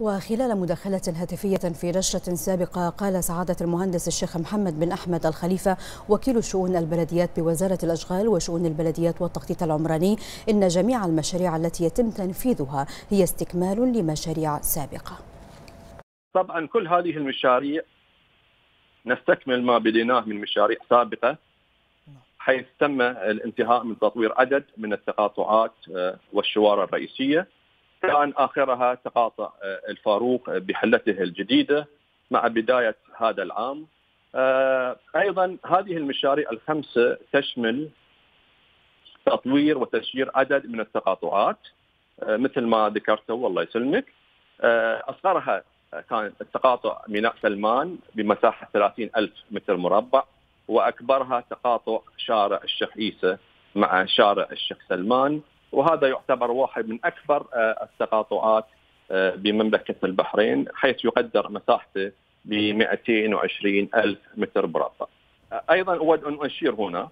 وخلال مداخلة هاتفية في نشرة سابقة قال سعادة المهندس الشيخ محمد بن أحمد الخليفة وكيل شؤون البلديات بوزارة الأشغال وشؤون البلديات والتخطيط العمراني إن جميع المشاريع التي يتم تنفيذها هي استكمال لمشاريع سابقة. طبعا كل هذه المشاريع نستكمل ما بديناه من مشاريع سابقة حيث تم الانتهاء من تطوير عدد من التقاطعات والشوارع الرئيسية. كان آخرها تقاطع الفاروق بحلته الجديدة مع بداية هذا العام. أيضا هذه المشاريع الخمسة تشمل تطوير وتسيير عدد من التقاطعات مثل ما ذكرته والله يسلمك. أصغرها كان التقاطع ميناء سلمان بمساحة 30 ألف متر مربع وأكبرها تقاطع شارع الشيخ عيسى مع شارع الشيخ سلمان وهذا يعتبر واحد من أكبر التقاطعات بمملكة البحرين حيث يقدر مساحته ب 220 ألف متر مربع. أيضا أود أن أشير هنا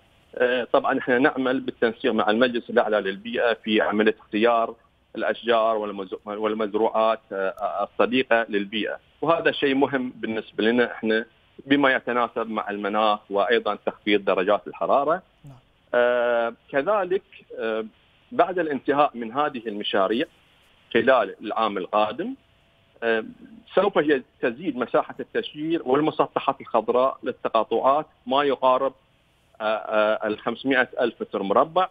طبعا إحنا نعمل بالتنسيق مع المجلس الأعلى للبيئة في عمليه اختيار الأشجار والمزروعات الصديقة للبيئة، وهذا شيء مهم بالنسبة لنا إحنا بما يتناسب مع المناخ وأيضا تخفيض درجات الحرارة. آه كذلك آه بعد الانتهاء من هذه المشاريع خلال العام القادم آه سوف تزيد مساحة التشجير والمسطحات الخضراء للتقاطعات ما يقارب ال 500 ألف متر مربع.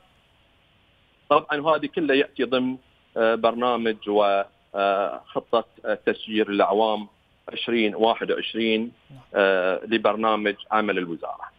طبعا هذه كلها يأتي ضمن برنامج وخطة تسجير الأعوام 2021 لبرنامج عمل الوزارة.